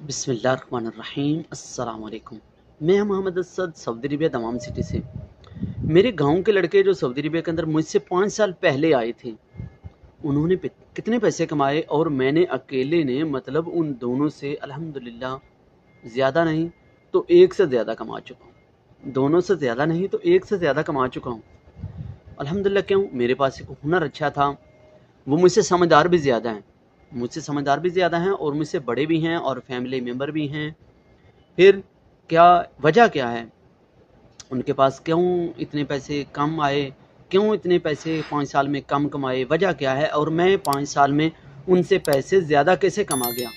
अस्सलाम वालेकुम मैं Mohammad Asad, Saudi Arabia, Dammam city से। मेरे गाँव के लड़के जो सऊदी अरबिया के अंदर मुझसे पाँच साल पहले आए थे, उन्होंने कितने पैसे कमाए और मैंने अकेले ने मतलब उन दोनों से अल्हम्दुलिल्लाह ज़्यादा नहीं तो एक से ज़्यादा कमा चुका हूँ। दोनों से ज़्यादा नहीं तो एक से ज़्यादा कमा चुका हूँ। अल्हम्दुलिल्लाह, क्यों? मेरे पास एक हुनर अच्छा था। वो मुझसे समझदार भी ज़्यादा हैं। मुझसे समझदार भी ज़्यादा हैं और मुझसे बड़े भी हैं और फैमिली मेंबर भी हैं। फिर क्या, वजह क्या है? उनके पास क्यों इतने पैसे कम आए? क्यों इतने पैसे पाँच साल में कम कमाए? वजह क्या है? और मैं पाँच साल में उनसे पैसे ज़्यादा कैसे कमा गया?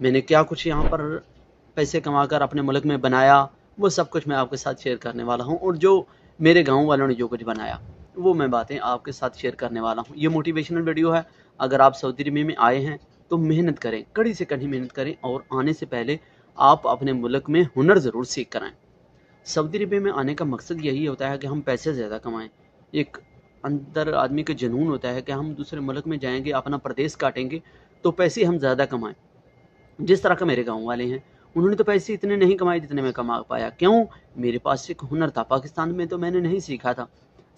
मैंने क्या कुछ यहाँ पर पैसे कमा कर अपने मुल्क में बनाया? वो सब कुछ मैं आपके साथ शेयर करने वाला हूँ और जो मेरे गाँव वालों ने जो कुछ बनाया, वो मैं बातें आपके साथ शेयर करने वाला हूँ। ये मोटिवेशनल वीडियो है। अगर आप सऊदी अरबिया में आए हैं तो मेहनत करें, कड़ी से कड़ी मेहनत करें और आने से पहले आप अपने मुल्क में हुनर ज़रूर सीख कर आएँ। सऊदी अरबिया में आने का मकसद यही होता है कि हम पैसे ज़्यादा कमाएँ। एक अंदर आदमी का जुनून होता है कि हम दूसरे मुल्क में जाएँगे, अपना प्रदेश काटेंगे तो पैसे हम ज़्यादा कमाएँ। जिस तरह का मेरे गाँव वाले हैं, उन्होंने तो पैसे इतने नहीं कमाए जितने मैं कमा पाया। क्यों? मेरे पास एक हुनर था। पाकिस्तान में तो मैंने नहीं सीखा था।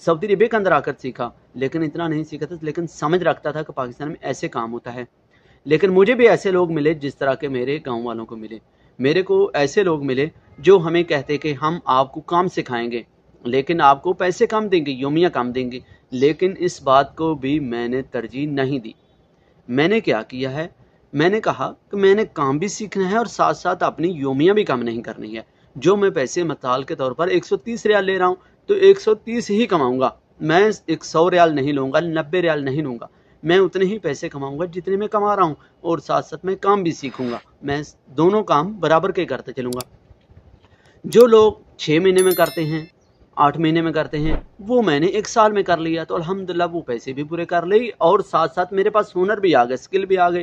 सऊदी अरबिया के अंदर आकर सीखा, लेकिन इतना नहीं सीखा था, लेकिन समझ रखता था कि पाकिस्तान में ऐसे काम होता है। लेकिन मुझे भी ऐसे लोग मिले जिस तरह के मेरे गाँव वालों को मिले। मेरे को ऐसे लोग मिले जो हमें कहते कि हम आपको काम सिखाएँगे, लेकिन आपको पैसे कम देंगे, योमिया कम देंगे, लेकिन इस बात को भी मैंने तरजीह नहीं दी। मैंने क्या किया है? मैंने कहा कि मैंने काम भी सीखना है और साथ साथ अपनी योमिया भी कम नहीं करनी है। जो मैं पैसे मताल के तौर पर 130 रियाल ले रहा हूँ तो 130 ही कमाऊँगा। मैं एक सौ रियाल नहीं लूँगा, नब्बे रियाल नहीं लूँगा। मैं उतने ही पैसे कमाऊँगा जितने मैं कमा रहा हूँ, और साथ साथ मैं काम भी सीखूँगा। मैं दोनों काम बराबर के करते चलूँगा। जो लोग छः महीने में करते हैं, आठ महीने में करते हैं, वो मैंने एक साल में कर लिया तो अल्हम्दुलिल्लाह वो पैसे भी पूरे कर ली, और साथ साथ मेरे पास हुनर भी आ गए, स्किल भी आ गई।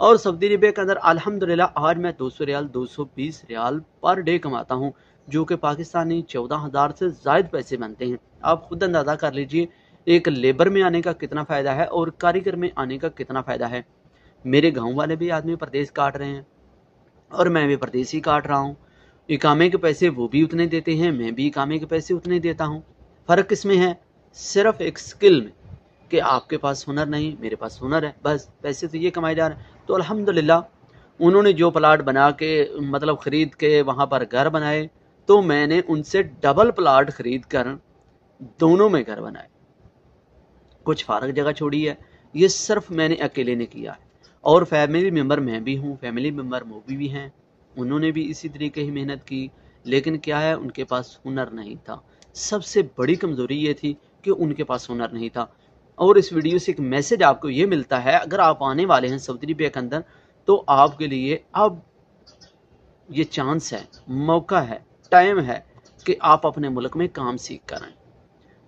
और सऊदी अरबिया के अंदर अल्हम्दुलिल्लाह आज मैं 200 रियाल 220 रियाल पर डे कमाता हूँ। जो कि पाकिस्तानी चौदह हज़ार से ज़ायद पैसे बनते हैं। आप खुद अंदाज़ा कर लीजिए, एक लेबर में आने का कितना फ़ायदा है और कारीगर में आने का कितना फ़ायदा है। मेरे गाँव वाले भी आदमी प्रदेश काट रहे हैं और मैं भी प्रदेश ही काट रहा हूँ। इकामे के पैसे वो भी उतने देते हैं, मैं भी इकामे के पैसे उतने देता हूँ। फ़र्क किसमें है? सिर्फ़ एक स्किल में कि आपके पास हुनर नहीं, मेरे पास हुनर है, बस पैसे तो ये कमाए जा रहे हैं। तो अल्हम्दुलिल्लाह, उन्होंने जो प्लाट बना के मतलब ख़रीद के वहाँ पर घर बनाए तो मैंने उनसे डबल प्लाट खरीद कर दोनों में घर बनाए। कुछ फारग जगह छोड़ी है, ये सिर्फ़ मैंने अकेले ने किया है। और फैमिली मेंबर मैं भी हूँ फैमिली मेंबर मोबी भी हैं, उन्होंने भी इसी तरीके ही मेहनत की, लेकिन क्या है, उनके पास हुनर नहीं था। सबसे बड़ी कमज़ोरी ये थी कि उनके पास हुनर नहीं था। और इस वीडियो से एक मैसेज आपको ये मिलता है, अगर आप आने वाले हैं सऊदी अरबिया के अंदर तो आपके लिए अब ये चांस है, मौका है। टाइम है कि आप अपने मुल्क में काम सीख कर आए।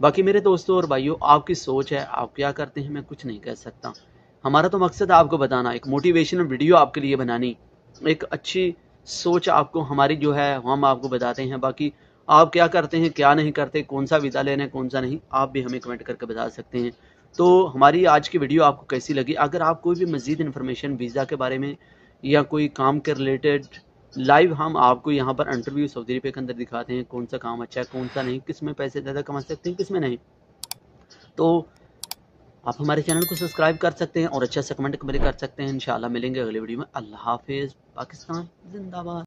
बाकी मेरे दोस्तों और भाइयों, आपकी सोच है, आप क्या करते हैं, मैं कुछ नहीं कह सकता। हमारा तो मकसद आपको बताना, एक मोटिवेशनल वीडियो आपके लिए बनानी, एक अच्छी सोच आपको, हमारी जो है, हम आपको बताते हैं। बाकी आप क्या करते हैं, क्या नहीं करते, कौन सा वीज़ा लेना है, कौन सा नहीं, आप भी हमें कमेंट करके बता सकते हैं। तो हमारी आज की वीडियो आपको कैसी लगी? अगर आप कोई भी मज़ीद इन्फॉर्मेशन वीज़ा के बारे में, या कोई काम के रिलेटेड लाइव हम आपको यहाँ पर इंटरव्यू सऊदी अरबिया के अंदर दिखाते हैं, कौन सा काम अच्छा है, कौन सा नहीं, किसमें पैसे ज़्यादा कमा सकते हैं, किसमें नहीं। तो आप हमारे चैनल को सब्सक्राइब कर सकते हैं और अच्छा सा कमेंट कर सकते हैं, इंशाल्लाह मिलेंगे अगले वीडियो में। अल्लाह हाफिज़, पाकिस्तान, जिंदाबाद।